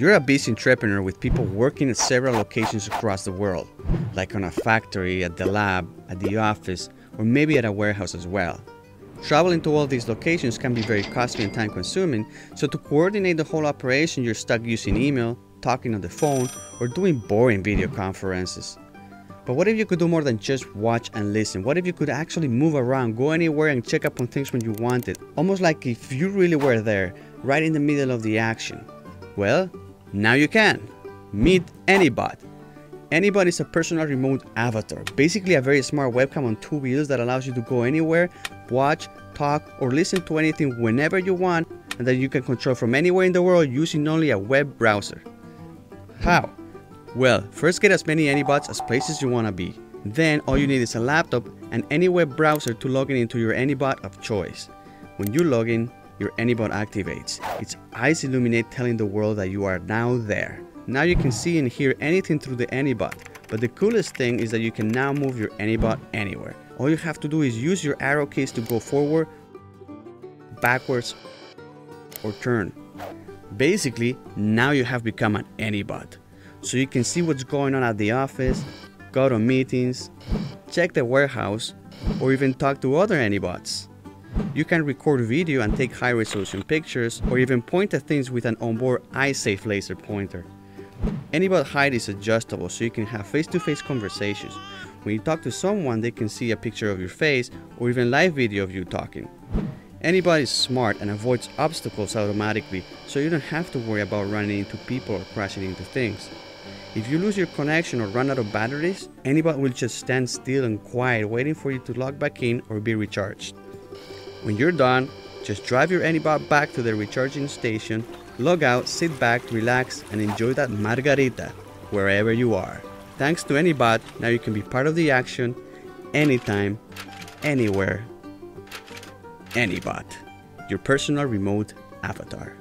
You're a busy entrepreneur with people working at several locations across the world, like on a factory, at the lab, at the office, or maybe at a warehouse as well. Traveling to all these locations can be very costly and time consuming, so to coordinate the whole operation, you're stuck using email, talking on the phone, or doing boring video conferences. But what if you could do more than just watch and listen? What if you could actually move around, go anywhere and check up on things when you wanted? Almost like if you really were there, right in the middle of the action. Well, now you can. Meet Anybot. Anybot is a personal remote avatar, basically a very smart webcam on two wheels that allows you to go anywhere, watch, talk, or listen to anything whenever you want, and that you can control from anywhere in the world using only a web browser. How? Well, first get as many Anybots as places you want to be. Then all you need is a laptop and any web browser to log in into your Anybot of choice. When you log in, your Anybot activates. Its eyes illuminate telling the world that you are now there. Now you can see and hear anything through the Anybot, but the coolest thing is that you can now move your Anybot anywhere. All you have to do is use your arrow keys to go forward, backwards, or turn. Basically, now you have become an Anybot. So you can see what's going on at the office, go to meetings, check the warehouse, or even talk to other Anybots. You can record video and take high resolution pictures, or even point at things with an onboard eye-safe laser pointer. Anybot height is adjustable so you can have face-to-face conversations. When you talk to someone, they can see a picture of your face or even live video of you talking. Anybot is smart and avoids obstacles automatically, so you don't have to worry about running into people or crashing into things. If you lose your connection or run out of batteries, Anybot will just stand still and quiet waiting for you to log back in or be recharged. When you're done, just drive your Anybot back to the recharging station, log out, sit back, relax, and enjoy that margarita wherever you are. Thanks to Anybot, now you can be part of the action anytime, anywhere. Anybot, your personal remote avatar.